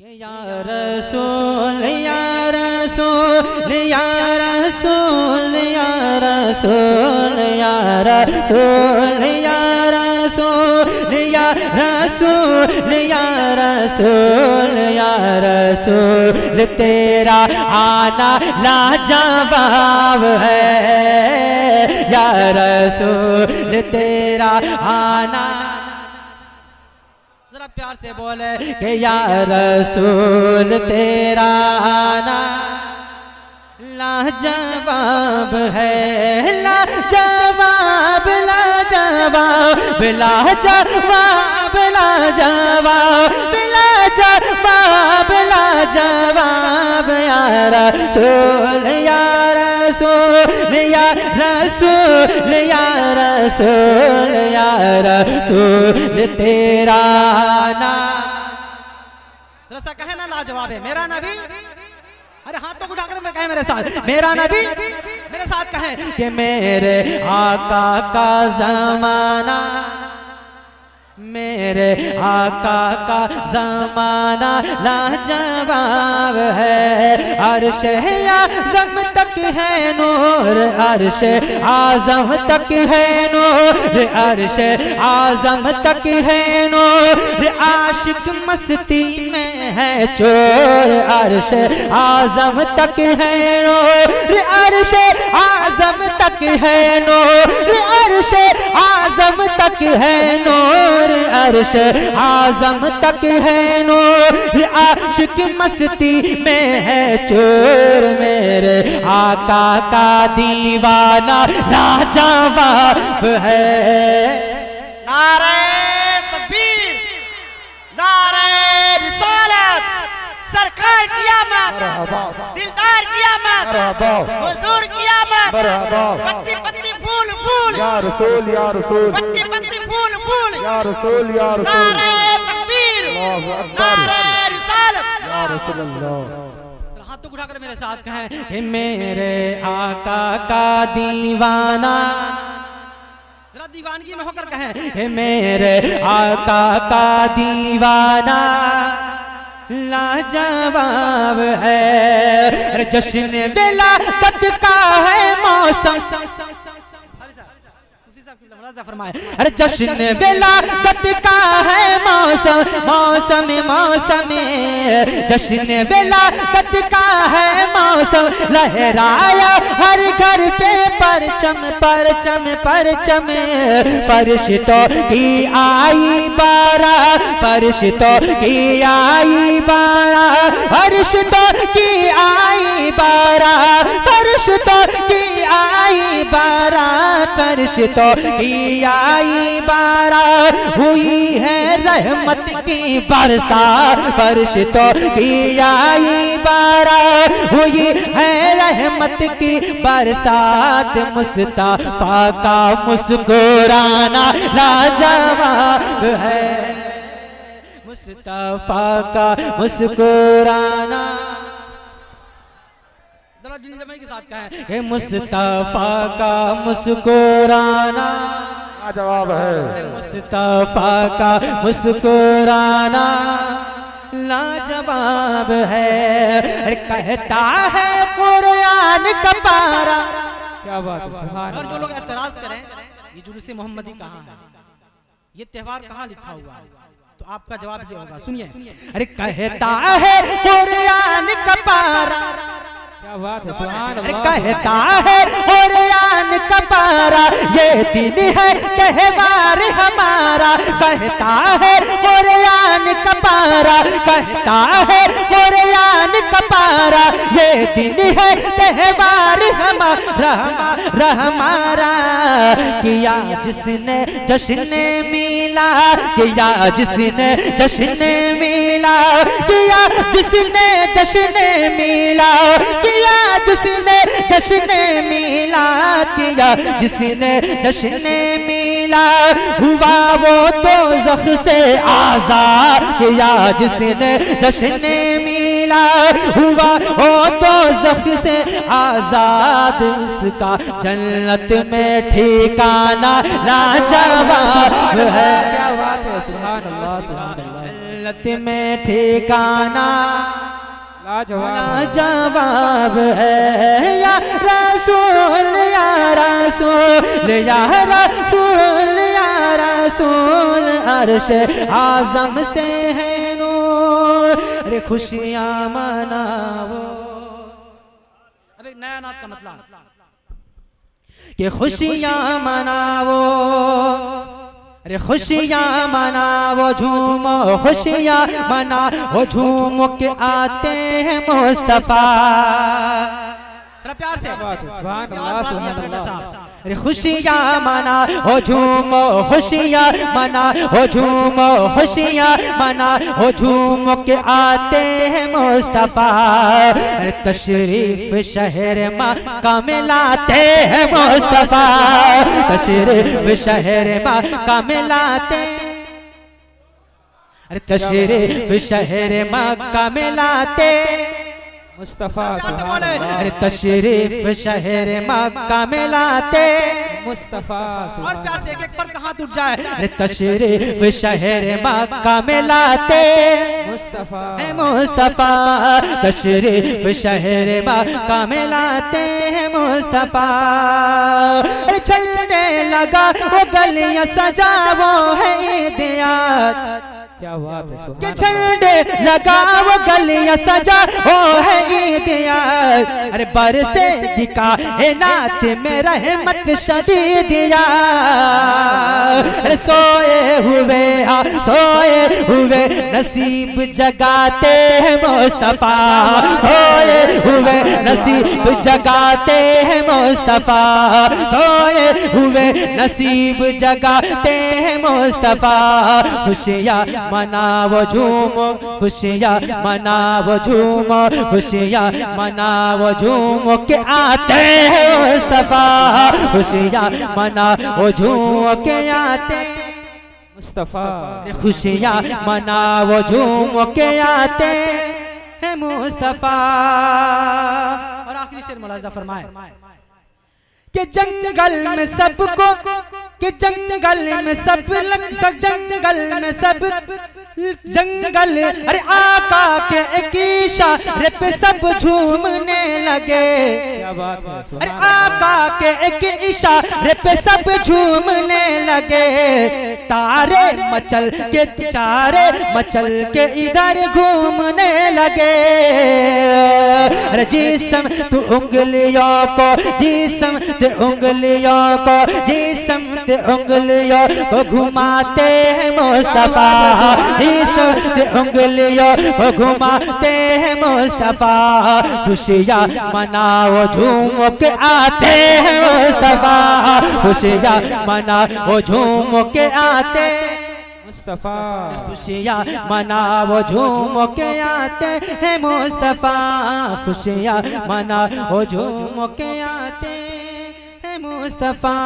कि या रसूल या रसूल या रसूल या रसूल या रसूल या रसूल या रसूल या रसूल या रसूल तेरा आना लाजवाब है या रसूल तेरा आना जरा प्यार से बोले कि या रसूल तेरा आना लाजवाब है लाजवाब लाजवाब लाजवाब लाजवाब लाजवाब लाजवाब या रसूल या रसूल या रसूल या रसूल या रसूल तेरा ना रसा कहे ना लाजवाब है। मेरा नबी? अरे हाथों को उठाकर मैं कहे मेरे साथ। मेरा नबी? मेरे साथ कहे, कि मेरे आका का जमाना मेरे आका का जमाना लाजवाब है। अर्श आज़म तक है नूर, अर्श आज़म तक है नूर, अर्श आज़म तक है नूर। आशिक मस्ती में है चोर, अर्श आज़म तक है नूर। है नूर अर्श आज़म तक है नूर अर्श आज़म तक है नूर आशिक मस्ती में है चोर मेरे आका का दीवाना, राजा बाप है। नारे तकबीर नारे रिसालत सरकार कियामत दिलदार कियामत हुजूर कियामत पत्ती पत्ती फूल फूल। या रसूल या रसूल। पत्ती पत्ती फूल फूल। या रसूल या रसूल। नारे तकबीर। नारे रिसालत या रसूल अल्लाह हाथों को उठाकर मेरे साथ कहें कि मेरे आका का दीवाना। जरा दीवानगी में होकर कहें कि मेरे आका का दीवाना। लाजवाब है। जश्न कद का है मौसम। अरे जश्न बेला का है मौसम मौसम मौसम जश्न बेला का है मौसम लहराया हर घर पे परचम परचम परचम। परिश्तों की आई बारा परिश्तों की आई बारा परिश्तों की आई बारा परिश्तों की आई बारा परिश्तों आई बारा, हुई है रहमत की बरसा। परिश्तों की आई बारा, हुई है रहमत की बरसात मुस्तफ़ा का मुस्कुराना लाजवाब है। मुस्तफ़ा का मुस्कुराना ज़िंदगी के साथ कहें हे। मुस्तफ़ा का मुस्कुराना। क्या जवाब है? मुस्तफ़ा का मुस्कुराना। लाजवाब है। अरे कहता है कुरान का पारा। क्या बात है सुभान और जो लोग एतराज़ करें ये जुलूस मोहम्मदी कहाँ है? ये त्योहार कहाँ लिखा हुआ है? तो आपका जवाब ये होगा सुनिए। अरे कहता है कुरान का पारा। क्या बात है? सुभान कहता है? कुरान का पारा ये दिन है त्योहार हमारा। कहता है कुरान का पारा कहता है कुरान का पारा। ये दिन है त्योहार हमारा हमारा हमारा। किया जिसने जश्न मिला किया जिसने जश्न मिला। किया जिसने जश्न मिला। किया जिसने जश्न मिला। किया जिसने जश्न मिला। हुआ वो तो जख से आज़ाद किया जिसने जश्न मिला। हुआ वो तो जख से आज़ाद। उसका जन्नत में ठिकाना लाजवाब है। जन्नत में ठिकाना लाजवाब। जवाब है। या रसूल या रसूल या रसूल या रसूल अर्श आज़म से है नूर। अरे खुशियाँ मनाओ। अब एक नया नात का मतलब। कि खुशियाँ मनाओ। अरे खुशियाँ मनाओ झूमो खुशियाँ मनाओ झूम के आते हैं मुस्तफ़ा। प्यार से। अरे खुशियाँ मना हो झूमो खुशियाँ मना हो झूमो खुशियाँ मना हो झूम के आते हैं मुस्तफ़ा। अरे तशरीफ़ शहर में लाते हैं मुस्तफ़ा। तशरीफ़ शहर में लाते अरे तशरीफ़ शहर में लाते मुस्तफ़ा प्यार अल्लाह। अरे तशरीफ़ शहर मक्का में लाते मुस्तफ़ा और प्यार से एक एक फ़र्क हाथ उठ जाए। अरे तशरीफ़ शहर मक्का में लाते मुस्तफ़ा है मुस्तफ़ा तशरीफ़ शहर मक्का में लाते हैं मुस्तफ़ा। अरे चलने लगा वो गलियाँ सजावो है ईदियात क्या बात है झंडे गलियाँ सजा ओ है ईदिया अरे बरसे दिखा है नात में रहमत अरे सोए हुए हाँ सोए हुए नसीब जगाते हैं मुस्तफ़ा। सोए हुए नसीब जगाते हैं मुस्तफ़ा। सोए हुए नसीब जगाते हैं मुस्तफ़ा खुशियाँ मनाओ झूमो खुशियाँ मनाओ झूमो खुशियाँ मनाओ झूमो के आते हैं मुस्तफ़ा खुशियाँ मनाओ झूमो के आते मुस्तफ़ा। खुशियाँ मनाओ झूम के आते हैं मुस्तफ़ा। और आखिरी शेर मुलाजा फरमाए कि जंगल में सबको कि जंगल में सब लग सब जंगल में सब जंगल। अरे आका के एक इशारे पे सब झूमने लगे। अरे आका के एक इशारे पे सब झूमने लगे। तारे मचल के चारे मचल के इधर घूमने लगे। अरे जिसम तू उंगलियों को जिसम ते उंगलियों को जिसम ते उंगलियों को घुमाते हैं मुस्तफ़ा। जिसम ते उंगलियों को घुमाते हैं मुस्तफ़ा। खुशियाँ मनाओ, झूम के आते हैं मुस्तफ़ा। खुशियाँ मनाओ, झूम के आते मुस्तफ़ा। खुशियाँ झूम के आते हैं मुस्तफ़ा। खुशियाँ मनाओ, झूम के आते हैं मुस्तफ़ा।